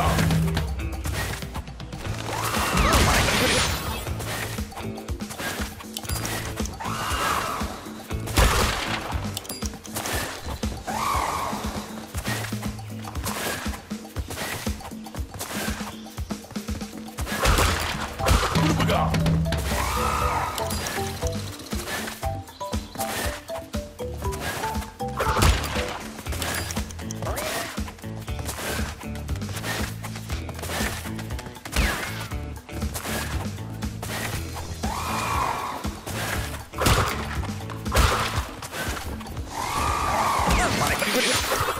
Stop! Good.